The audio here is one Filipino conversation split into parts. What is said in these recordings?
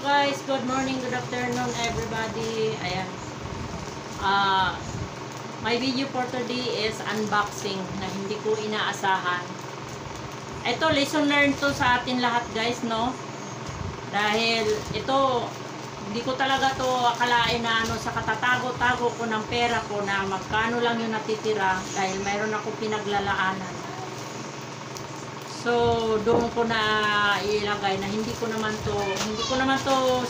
guys, good morning, good afternoon everybody. Ayan. Ah, my video for today is unboxing na hindi ko inaasahan. Ito, lesson learned to sa atin lahat guys, no? Dahil ito, hindi ko talaga to akalain na ano, sa katatago-tago ko ng pera ko na magkano lang yung natitira dahil mayroon ako pinaglalaanan. So, doon ko na ilagay na hindi ko naman to, hindi ko naman to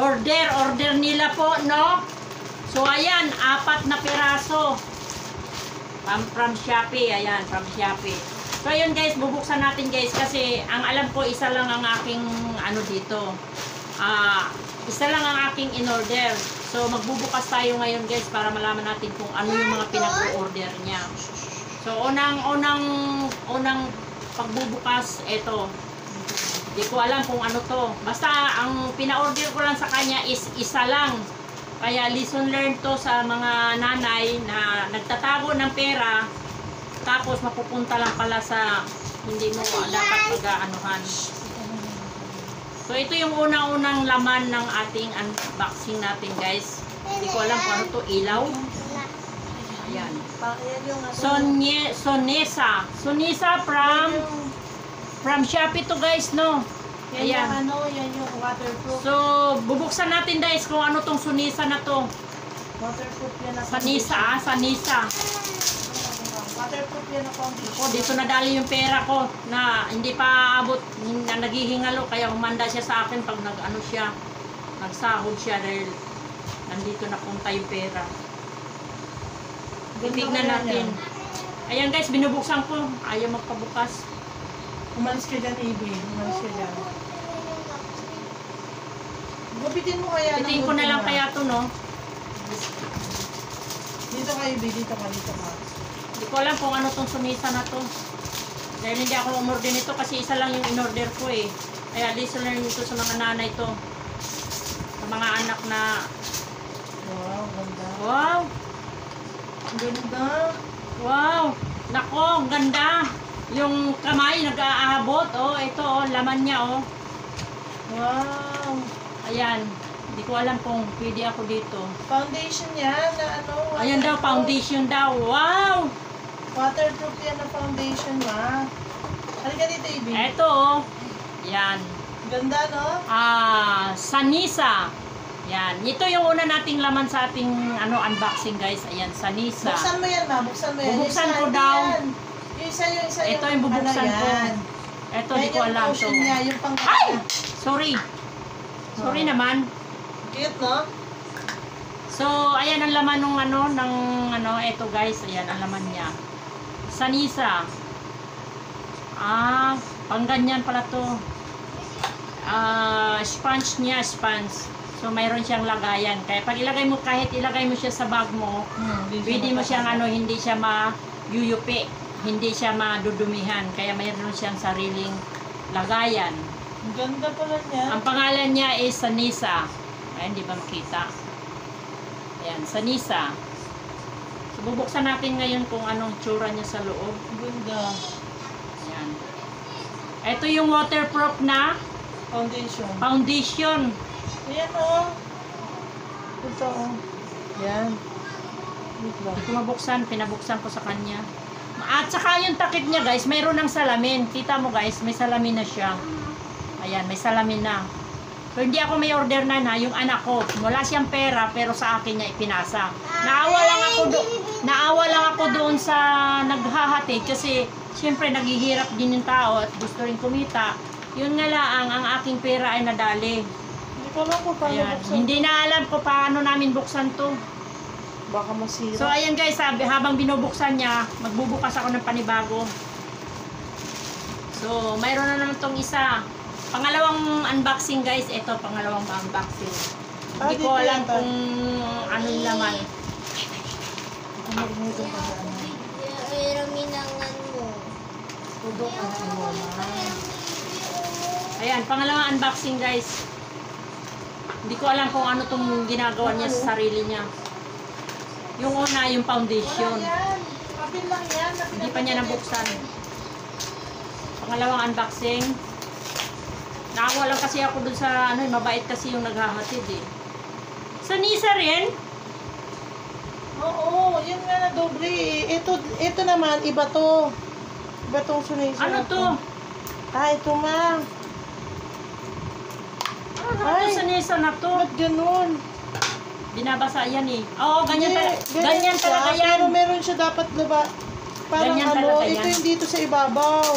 order, order nila po, no? So, ayan, apat na piraso. From, from Shopee, ayan, from Shopee. So, ayun guys, bubuksan natin guys kasi ang alam ko, isa lang ang aking ano dito. Ah, isa lang ang aking in-order. So, magbubukas tayo ngayon guys para malaman natin kung ano yung mga pinag-order niya. So, unang, unang, unang pagbubukas, ito. Hindi ko alam kung ano to. Basta, ang pina-order ko lang sa kanya is isa lang. Kaya, lesson learned to sa mga nanay na nagtatago ng pera, tapos mapupunta lang pala sa hindi mo dapat pag-aanuhan. So, ito yung unang-unang laman ng ating unboxing natin, guys. Hindi ko alam kung ano to, ilaw. Ayan. Pa, yan yung ano. Sonye, Sonesa. Sonesa from yung, from Shopee to guys, no? yan yung Ayan. ano, yan yung waterproof. So, bubuksan natin guys kung ano tong Sonesa na to. waterproof yan na Sanisa, ah, Sanisa. Waterproof yan na foundation. Ako, dito nadali yung pera ko na hindi pa abot, na naghihingalo. Kaya humanda siya sa akin pag nag, ano siya, nagsahod siya dahil nandito na punta yung pera. Titignan natin. yan. Ayan guys, binubuksan ko. Ayaw magpabukas. Umalis ka dyan, Ibi. Umalis ka dyan. Gupitin mo kaya. ng Titingin ko na lang kaya to, no? Dito ka, Ibi. Dito ka, dito ka. Hindi ko alam kung ano tong sumisa na to. Dahil hindi ako umorder nito kasi isa lang yung in-order ko eh. Kaya listener nito sa mga nanay to. Sa mga anak na, Wow, ganda. wow, Ganda. wow, nako, ang ganda. Yung kamay nag-aabot, oh, ito oh, laman niya oh. Wow. Ayan, hindi ko alam kung pwede ako dito. Foundation yan na ano. Ayan daw, foundation daw. Wow! Waterproof yan na foundation, ma. Halika dito, Ibi. Ito oh. Yan. Ganda, no? Ah, Sanisa. Yan. Ito yung una nating laman sa ating ano unboxing guys. Ayan, Sanisa. Buksan mo yan, ma. Buksan mo yan. Bubuksan ko daw. yan. Yung isa, yung isa. Ito yung bubuksan ano ko. yan. Ito, Yan di ko alam lotion niya, yung pang Ay! Sorry. Sorry Oh. naman. Cute, no? So, ayan ang laman ng ano, ng ano, ito guys. Ayan ang laman niya. Sanisa. Ah, pang ganyan pala to. Ah, sponge niya, sponge. So, mayroon siyang lagayan. Kaya pag ilagay mo, kahit ilagay mo siya sa bag mo, Hmm, Pwede mo siyang ano, hindi siya ma-yuyupi, hindi siya madudumihan, kaya mayroon siyang sariling lagayan. Ang ganda pala niya. Ang pangalan niya is Sanisa. Ayan, di ba makita? Ayan, Sanisa. So, bubuksan natin ngayon kung anong tsura niya sa loob. Ganda. Ayan. Ito yung waterproof na Foundation. foundation. Ayan, oh. Ito, oh. Yan. Wait lang. Hindi ko mabuksan, pinabuksan ko sa kanya. At saka yung takip niya guys, mayroon ng salamin. Kita mo guys, may salamin na siya. Ayan, may salamin na. So hindi ako may order na na, yung anak ko, wala siyang pera pero sa akin niya ipinasa. Naawa lang ako do naawa lang ako doon sa naghahatid kasi siyempre naghihirap din yung tao at gusto rin kumita. Yun nga lang, ang aking pera ay nadali. Ko alam kung paano Ayan, buksan. hindi na alam ko paano namin buksan to. Baka masira. So ayan guys, sabi, habang binubuksan niya, magbubukas ako ng panibago. So, mayroon na naman tong isa. Pangalawang unboxing guys, ito pangalawang unboxing. Ah, Hindi ko alam yata. kung anong laman. Ano ito pa ano? Raminangan mo. Tudok ang sinoma. Ayan, pangalawang unboxing guys. Hindi ko alam kung ano tong ginagawa niya sa sarili niya. Yung una, yung foundation. Hindi pa niya nabuksan. Pangalawang unboxing. Nakakuha lang kasi ako dun sa, ano, mabait kasi yung naghahatid eh. Sa Nisa rin, Oo, yun nga na doble eh. Ito, ito naman, iba to. Iba tong sunisa. ano to? Ah, ito ma. Ay. sa Nisa na to? Ba't ganun? Binabasa yan eh. Oo, ganyan, Hindi, talaga, ganyan siya, talaga yan. Pero meron siya dapat laba. Parang Ganyan ano, talaga ito yan. yung dito sa ibabaw.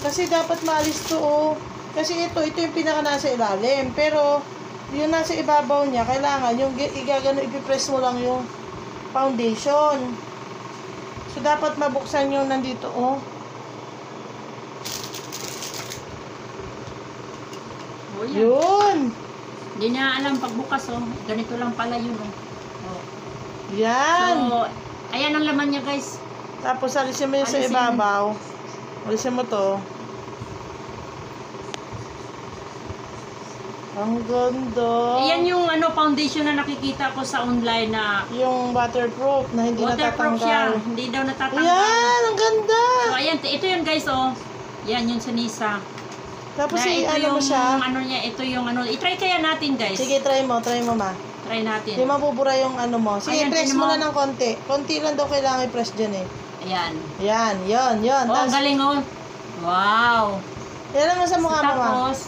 Kasi dapat maalis to oh. Kasi ito, ito yung pinaka nasa ilalim. Pero, yung nasa ibabaw niya, kailangan yung gi- igagano, ipipress mo lang yung foundation. So, dapat mabuksan yung nandito, oh. Yan. Yun! Hindi niya alam pagbukas oh. Ganito lang pala yun oh. oh. Yan! So, ayan ang laman niya guys. Tapos, alisin mo yung sa Alisin. ibabaw. Alisin mo to. Ang ganda. Ayan yung ano foundation na nakikita ko sa online na Yung waterproof na hindi waterproof siya. natatanggal. Hindi daw natatanggal. Yan! Ang ganda! So, ayan, ito yun guys oh. Yan yung sa Nisa. Tapos Na ito ano yung mo siya. ano niya, ito yung ano. I-try kaya natin guys. Sige, try mo. Try mo, ma. Try natin. Hindi mabubura yung ano mo. Sige, Ayan, press mo na ng konti. Konti lang daw kailangan i-press dyan eh. Ayan. Yan, yon, yon. Oh, Tapos, galing oh. Wow. yan mo sa mukha mo, ma. Tapos,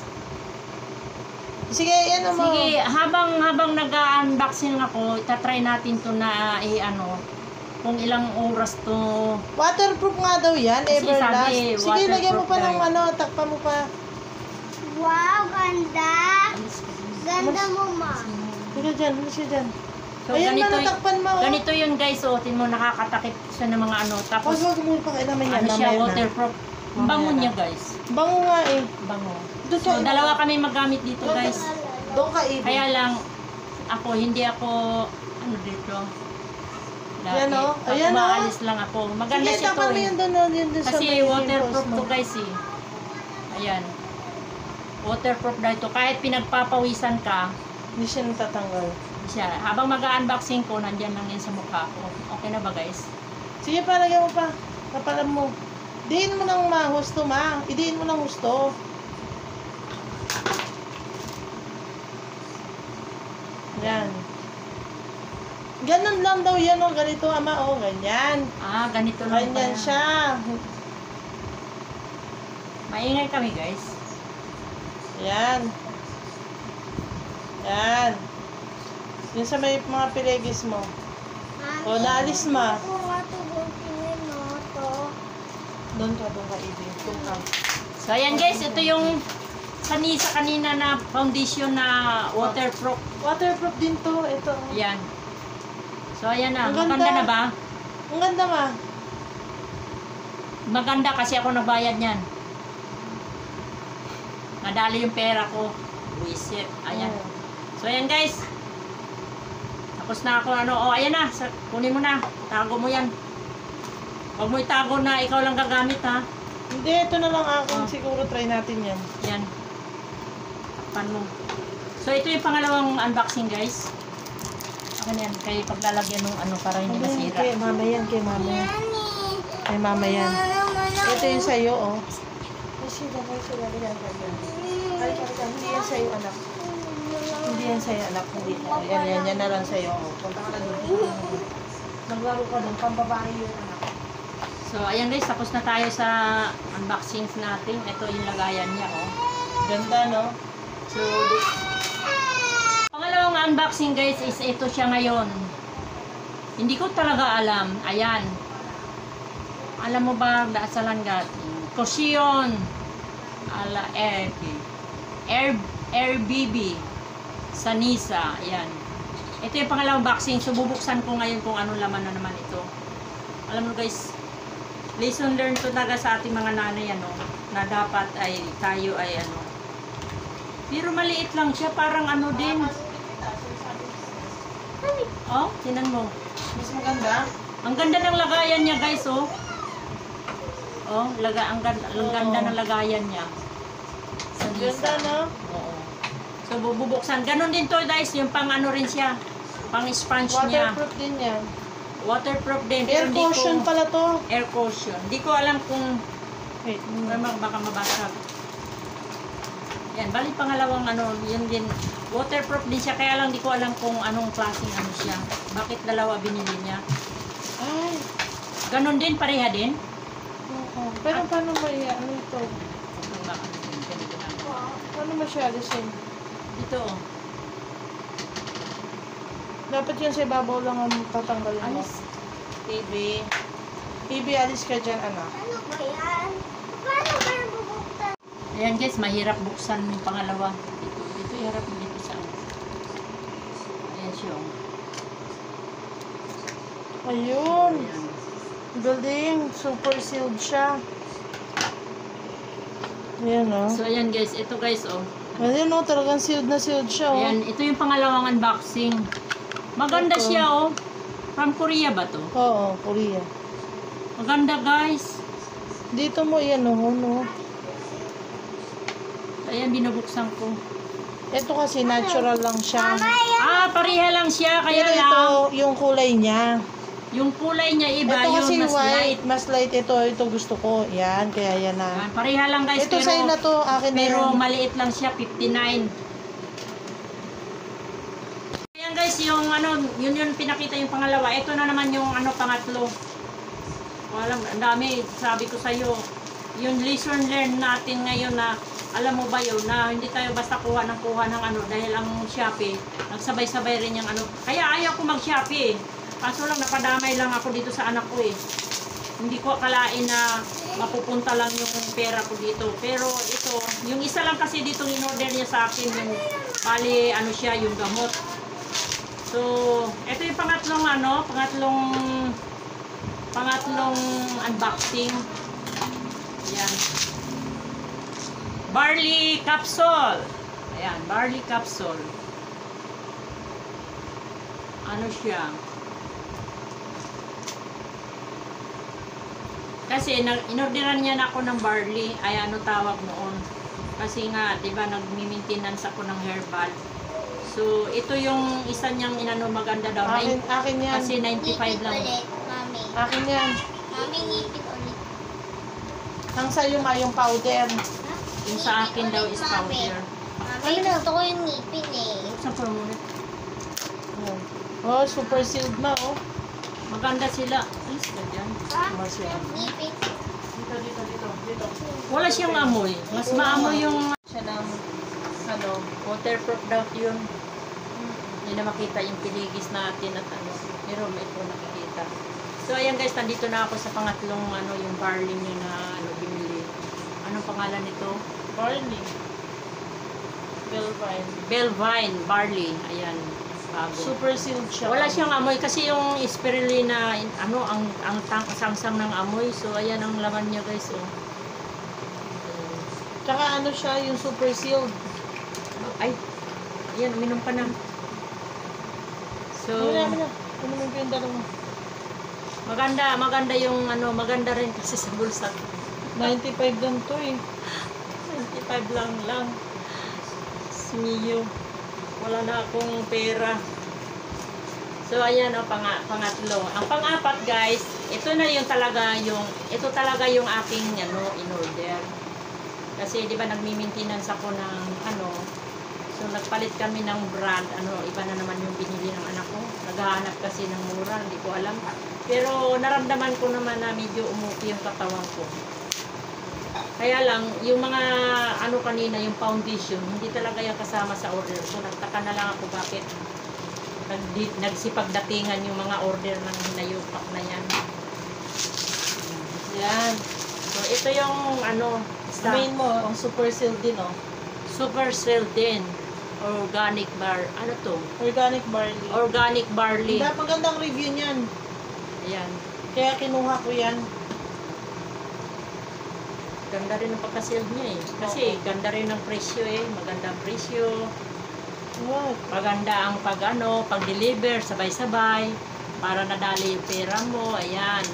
Sige, yan mo. sige, habang habang nag-unboxing ako, tatry natin to na eh, ano, kung ilang oras to. Waterproof nga daw yan, Kasi Everlast. sabi, Sige, lagyan mo pa ng ano, takpa mo pa. Wow, ganda. Ganda mo, ma. Sige dyan, ano siya dyan. So, Ayan ganito, na, natakpan mo. oh. ganito yun guys, oh, tin mo nakakatakip siya ng mga ano. Huwag, Tapos, huwag mo pa kailaman yan. ano siya, mamaya na. waterproof. Ang Bango niya guys. Bango nga eh. Bango. Doon So, dalawa kami magamit dito guys. Doon ka, Ibi. Kaya lang, ako, hindi ako, ano dito, lagi. Yan, oh. Pag Ayan, oh. umaalis lang ako. Maganda Sige, siya to mo eh. yun doon, yun doon sa Kasi may waterproof to guys eh. Ayan. Waterproof na ito. Kahit pinagpapawisan ka, Hindi siya natatanggal. siya. Habang mag-unboxing ko, nandyan lang yan sa mukha ko. Okay na ba guys? Sige pa, lagyan mo pa. Kapalan mo. Diin mo ng ma, husto ma. Idiin mo ng husto. Yan. Ganon lang daw yan, oh. Ganito, ama, oh. Ganyan. Ah, ganito lang Ganyan pala. siya. Maingay kami guys. Yan. Yan. Yun sa may mga pilegis mo. O, naalis ma. Ako nga to, tingin mo to. Doon ka, doon ka, Ibi. Doon ka. So ayan guys, ito yung sanisa kanina na foundation na waterproof. Waterproof din to. Ito. Ayan. So ayan na, Ang ganda. maganda na ba? Ang ganda ma. Maganda kasi ako nagbayad niyan. Nadali yung pera ko. Wisit. Ayan. Oh. So ayan guys. Tapos na ako ano. Oh ayan na. Kunin mo na. Tago mo yan. Huwag mo itago na ikaw lang gagamit ha. Hindi, ito na lang Oh. akin. Siguro try natin yan. Yan. Takpan mo. So ito yung pangalawang unboxing guys. Akin yan. Kaya paglalagyan ng ano para hindi yan? masira. Kay mama yan, kay mama yan. Kay mama yan. Ako? Ito yung sa'yo, oh. Sila, ay, sila. Yan. Ay. Hindi yan sa'yo, anak. Hindi yan sa'yo, anak. Hindi. Yan, yan, yan na lang sa'yo. Punta ka na doon. Naglaro ka doon. Pambabae yun, anak. So ayan guys. Tapos na tayo sa unboxings natin. Ito yung lagayan niya oh. Ganda, no? So, pangalawang unboxing guys is ito siya ngayon. Hindi ko talaga alam. Ayan. Alam mo ba, daasalan gating? Cushion. Ala Air. Air, Airbnb. Sanisa. Ayan. Ito yung pangalawang boxing. So, bubuksan ko ngayon kung anong laman na naman ito. Alam mo guys, lesson learned to talaga sa ating mga nanay, ano, na dapat ay tayo ay ano, pero maliit lang siya, parang ano din. Oh, tinan mo. Mas maganda. Ang ganda ng lagayan niya, guys, oh. Oh, laga ang ganda, ang ganda ng lagayan niya. Ganda, no? Oo. So bubuksan. Ganon din to, guys, yung pang ano rin siya. Pang sponge niya. Waterproof din yan. Waterproof din. Air pero cushion ko, pala to. Air cushion. Hindi ko alam kung Wait. Baka baka mabasag. Yan, bali pangalawang ano, yun din. Waterproof din siya, kaya lang di ko alam kung anong klaseng ano siya. Bakit dalawa binili niya? Ay, Ganon din, pareha din. oo. Pero paano ba yan? Ano ito? Ito nga, ano din, ganito na. Paano ba siya? Ito, oh. Dapat yun sa ibabaw lang ang tatanggalin mo. Alis. TV. Ibi, alis ka dyan, anak. Ano ba yan? Paano ba yung bubuksan? Ayan guys, mahirap buksan yung pangalawa. Dito, dito, hirap mo dito sa Ayan siya, oh. Ayun. Ayan. Building, super sealed siya. Ayan o. So, ayan guys, ito guys, oh. Ayan o, talagang sealed na sealed siya o. Ayan, ito yung pangalawang unboxing. Maganda Ito. siya, oh. From Korea ba to? Oo, Korea. Maganda guys. Dito mo, yan o, no. Ayan, binubuksan ko. Ito kasi natural lang siya. Ah, pareha lang siya, kaya Pero lang. ito, yung kulay niya. Yung kulay niya iba, ito yung kasi mas white, light. mas light ito. Ito gusto ko. Yan, kaya yan na. pareha lang guys, Ito pero, sa'yo na to, akin na pero yan. maliit lang siya, 59. Ayan guys, yung ano, yun yun pinakita yung pangalawa. Ito na naman yung ano, pangatlo. Walang, ang dami, sabi ko sa'yo, yung lesson learn natin ngayon na, alam mo ba yun, na hindi tayo basta kuha ng kuha ng ano, dahil ang Shopee, nagsabay-sabay rin yung ano. Kaya ayaw ko mag-Shopee. Kaso lang, napadamay lang ako dito sa anak ko eh. Hindi ko akalain na mapupunta lang yung pera ko dito. Pero ito, yung isa lang kasi dito in-order niya sa akin, yung bali, ano siya, yung gamot. So, ito yung pangatlong ano, pangatlong pangatlong unboxing. Ayan. Barley capsule. Ayan, barley capsule. Ano siya? Kasi inorderan niya na ako ng barley, ay ano tawag noon. Kasi nga, 'di ba, nagmi-maintenance ako ng herbal. So, ito yung isa niyang inano maganda daw. Akin, Nine- akin yan. kasi 95 Ngipit lang. ulit, mami. Akin yan. Mami, ngipit ulit. Ang sa'yo nga yung powder. Ha? Yung sa akin daw ulit, is mami. powder. Mami, gusto ko yung ngipin eh. Buksan ko muna. Yan. Oh, super sealed na oh. Maganda sila. Dyan. Ha? Marcia. Ngipit. Dito, dito, dito, dito. Wala siyang amoy. Mas maamoy yung Siya ng, ano, waterproof daw yun. Hindi na makita yung piligis natin at ano. Pero may ito nakikita. So ayan guys, nandito na ako sa pangatlong ano yung barley niya na ano binili. Anong pangalan nito? barley. Velvine. Belvine barley. Ayan. Bago. Super sealed siya. Wala siyang amoy kasi yung spirulina ano ang ang tang sangsang ng amoy. So ayan ang laman niya guys oh. Tsaka ano siya, yung super sealed. Ay. Ayan, uminom ka na. So Ano na, ano yung dalawa? maganda, maganda yung ano, maganda rin kasi sa bulsa. 95 lang to eh. 25 lang lang. Smiyo. Wala na akong pera. So, ayan o, pang pangatlo. Ang pang-apat, guys, ito na yung talaga yung, ito talaga yung aking, ano, in-order. Kasi, di ba, nagmi-maintenance ako ng, ano, so, nagpalit kami ng brand, ano, iba na naman yung binili ng anak ko. Naghahanap kasi ng mura, hindi ko alam. Pero, naramdaman ko naman na medyo umuki yung katawan ko. Kaya lang, yung mga ano kanina, yung foundation, hindi talaga yung kasama sa order. So, nagtaka na lang ako bakit nagdi, nagsipagdatingan yung mga order ng hinayupak na yan. Yan. So, ito yung ano, sa Main mo, ang super sealed din oh. super sale din. Organic bar, ano to? Organic barley. Organic barley. Ang magandang review niyan. Ayan. Kaya kinuha ko yan. Ganda rin ang pagka-sale niya eh. Kasi ganda rin ang presyo eh. Maganda ang presyo. What? Maganda ang pag ano, pag-deliver, sabay-sabay. Para nadali yung pera mo. Ayan.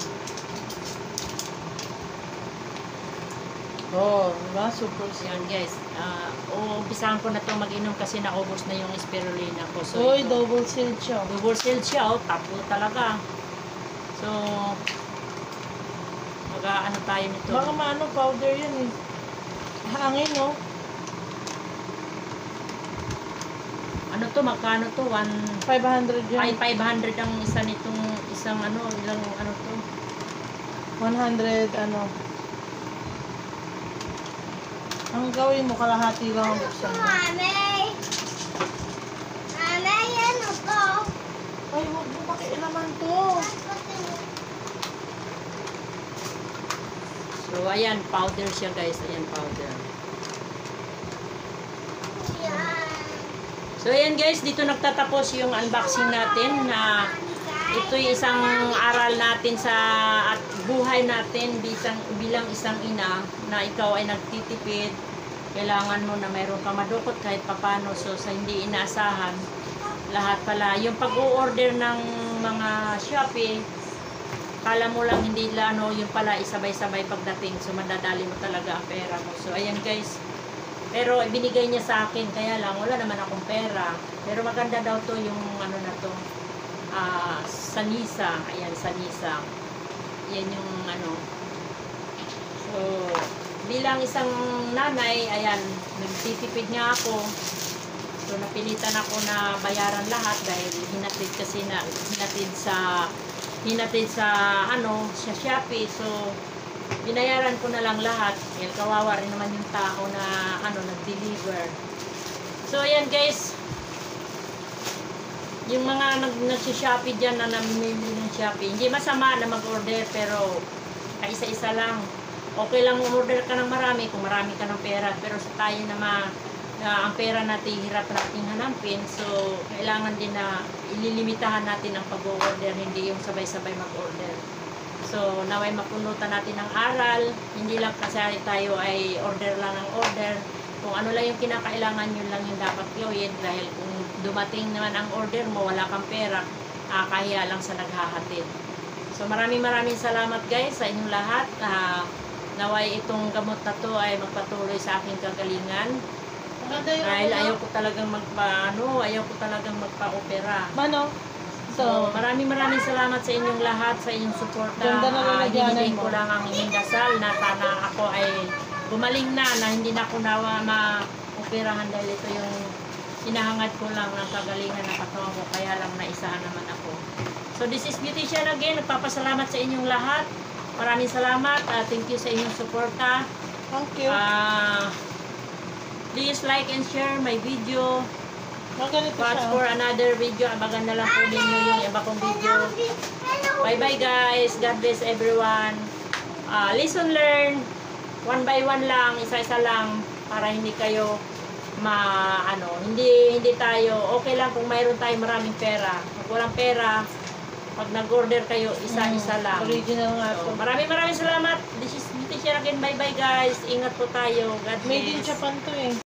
Oh, diba? Super. Ayan guys. Uh, umpisahan ko na to mag-inom kasi naubos na yung spirulina ko. So, Uy, ito, double sealed siya. double sealed siya. Oh, tapo talaga. So, mag ano tayo nito. Baka maano, powder yan eh. Hangin, no? ano to, magkano to? One, 500 yun. ay, 500 ang isa nitong isang ano, ilang ano to. 100 ano. Ang gawin mo, kalahati lang ang buksan mo. Mami! Mami, yan ako. Ay, huwag mo pakialaman to. So, ayan, powder siya guys. Ayan, powder. So, ayan guys, dito nagtatapos yung unboxing natin na ito'y isang aral natin sa at buhay natin bilang, bilang isang ina na ikaw ay nagtitipid. Kailangan mo na mayroon ka madukot kahit papano. So, sa hindi inaasahan, lahat pala. Yung pag-order ng mga Shopee, kala mo lang hindi ano, yung pala isabay-sabay pagdating. So, madadali mo talaga ang pera mo. So, ayan guys. Pero ibinigay niya sa akin, kaya lang wala naman akong pera. Pero maganda daw to yung ano na to, ah, sanisa. Ayan, sanisa. Yan yung ano. So, bilang isang nanay, ayan, nagtitipid nga ako. So, napilitan ako na bayaran lahat dahil hinatid kasi na, hinatid sa, hinatid sa, ano, sa Shopee. So, binayaran ko na lang lahat. Dahil kawawa rin naman yung tao na, ano, nag-deliver. So, ayan guys. Yung mga nag nagsi-Shopee dyan na namimili ng Shopee, hindi masama na mag-order pero kaisa-isa lang. Okay lang umorder ka ng marami kung marami ka ng pera. Pero sa tayo na, ma, na ang pera natin hirap nating hanapin. So, kailangan din na ililimitahan natin ang pag-order, hindi yung sabay-sabay mag-order. So, naway mapunutan natin ng aral. Hindi lang kasi tayo ay order lang ng order. Kung ano lang yung kinakailangan, yun lang yung dapat gawin. Dahil kung dumating naman ang order mo, wala kang pera, ah, kahiya lang sa naghahatid. So, maraming maraming salamat guys sa inyong lahat. Ah, naway itong gamot na to ay magpatuloy sa aking kagalingan. Dahil ano, ayaw ko talagang magpa, ano, ayaw ko talagang magpa-opera. Mano? So, So, maraming maraming salamat sa inyong lahat, sa inyong suporta. Ganda na hinihiling mo. ko lang ang inyong dasal na sana ako ay gumaling na, na hindi na ako nawa ma-operahan dahil ito yung hinahangad ko lang ng kagalingan ng katawan ko, kaya lang naisahan naman ako. So, this is Beautician again. Nagpapasalamat sa inyong lahat. Maraming salamat. Ah, thank you sa inyong suporta. thank you. Ah, please like and share my video. Watch for another video. Abagan na lang po ninyo yung iba kong video. Hello. Bye bye guys. God bless everyone. Ah, lesson learn. One by one lang, isa-isa lang para hindi kayo ma ano, hindi hindi tayo okay lang kung mayroon tayo maraming pera. Pag walang pera, pag nag-order kayo, isa-isa Mm, lang. Original nga So, maraming maraming salamat. This is Beauty Share again. Bye bye guys. Ingat po tayo. God bless. Made in Japan to eh.